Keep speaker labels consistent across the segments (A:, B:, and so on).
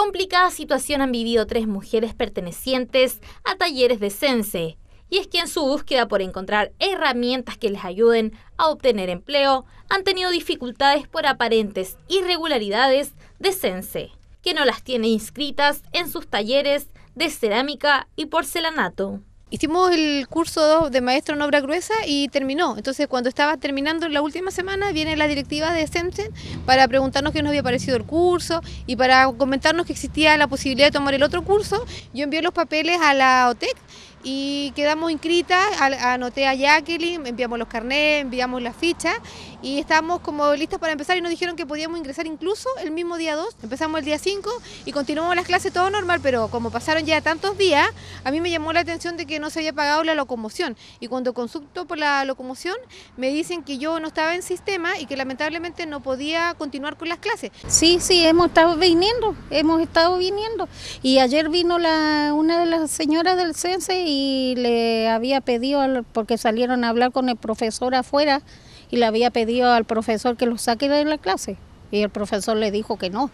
A: Complicada situación han vivido tres mujeres pertenecientes a talleres de Sense, y es que en su búsqueda por encontrar herramientas que les ayuden a obtener empleo, han tenido dificultades por aparentes irregularidades de Sense, que no las tiene inscritas en sus talleres de cerámica y porcelanato.
B: Hicimos el curso de maestro en obra gruesa y terminó. Entonces, cuando estaba terminando la última semana, viene la directiva de SEMSEN para preguntarnos qué nos había parecido el curso y para comentarnos que existía la posibilidad de tomar el otro curso. Yo envié los papeles a la OTEC y quedamos inscritas, anoté a Jacqueline, enviamos los carnets, enviamos las fichas y estábamos como listas para empezar y nos dijeron que podíamos ingresar incluso el mismo día 2, empezamos el día 5 y continuamos las clases todo normal, pero como pasaron ya tantos días, a mí me llamó la atención de que no se había pagado la locomoción. Y cuando consulto por la locomoción me dicen que yo no estaba en sistema y que lamentablemente no podía continuar con las clases.
C: Sí, sí, hemos estado viniendo, hemos estado viniendo. Y ayer vino la, una de las señoras del CENSE y le había pedido, porque salieron a hablar con el profesor afuera, y le había pedido al profesor que lo saque de la clase. Y el profesor le dijo que no,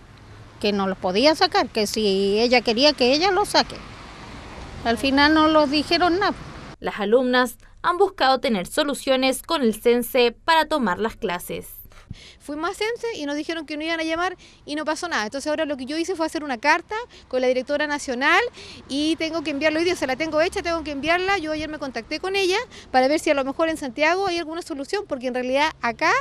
C: que no lo podía sacar, que si ella quería que ella lo saque. Al final no lo dijeron nada.
A: Las alumnas han buscado tener soluciones con el CENSE para tomar las clases.
B: Fuimos a Sense y nos dijeron que no iban a llamar y no pasó nada. Entonces ahora lo que yo hice fue hacer una carta con la directora nacional y tengo que enviarlo hoy día, se la tengo hecha, tengo que enviarla. Yo ayer me contacté con ella para ver si a lo mejor en Santiago hay alguna solución, porque en realidad acá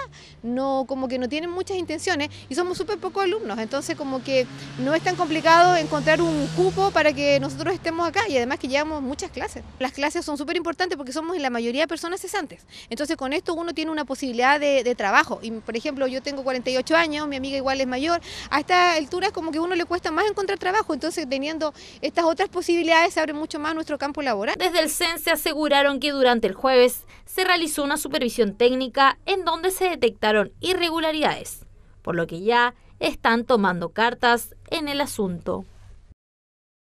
B: no, como que no tienen muchas intenciones y somos súper pocos alumnos, entonces como que no es tan complicado encontrar un cupo para que nosotros estemos acá y además que llevamos muchas clases. Las clases son súper importantes porque somos la mayoría personas cesantes. Entonces con esto uno tiene una posibilidad de, de trabajo ejemplo yo tengo 48 años, mi amiga igual es mayor, a esta altura es como que a uno le cuesta más encontrar trabajo, entonces teniendo estas otras posibilidades abre mucho más nuestro campo laboral.
A: Desde el CEN se aseguraron que durante el jueves se realizó una supervisión técnica en donde se detectaron irregularidades, por lo que ya están tomando cartas en el asunto.